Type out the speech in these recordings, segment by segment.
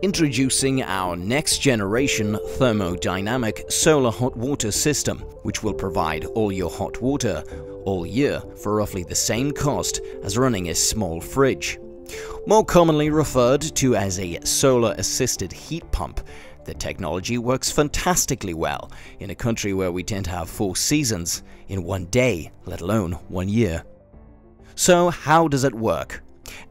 Introducing our next generation thermodynamic solar hot water system, which will provide all your hot water all year for roughly the same cost as running a small fridge. More commonly referred to as a solar assisted heat pump, the technology works fantastically well in a country where we tend to have four seasons in one day, let alone one year. So, how does it work?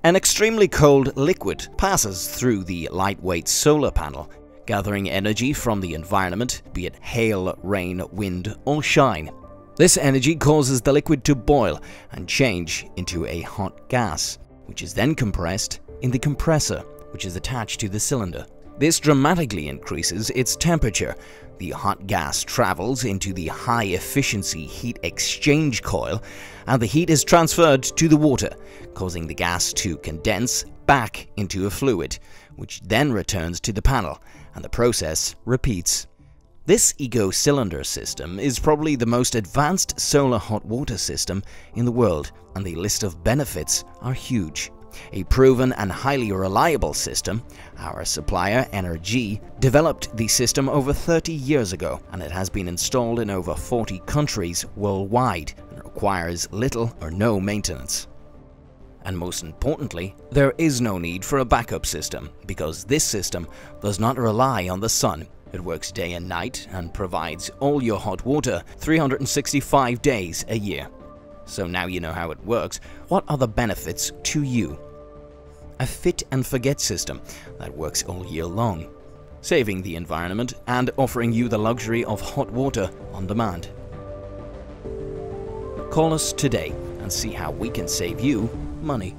An extremely cold liquid passes through the lightweight solar panel, gathering energy from the environment, be it hail, rain, wind, or shine. This energy causes the liquid to boil and change into a hot gas, which is then compressed in the compressor, which is attached to the cylinder. This dramatically increases its temperature. The hot gas travels into the high-efficiency heat exchange coil, and the heat is transferred to the water, causing the gas to condense back into a fluid, which then returns to the panel, and the process repeats. This eco-cylinder system is probably the most advanced solar hot water system in the world, and the list of benefits are huge. A proven and highly reliable system, our supplier NRG developed the system over 30 years ago and it has been installed in over 40 countries worldwide and requires little or no maintenance. And most importantly, there is no need for a backup system because this system does not rely on the sun. It works day and night and provides all your hot water 365 days a year. So now you know how it works, what are the benefits to you? A fit and forget system that works all year long, saving the environment and offering you the luxury of hot water on demand. Call us today and see how we can save you money.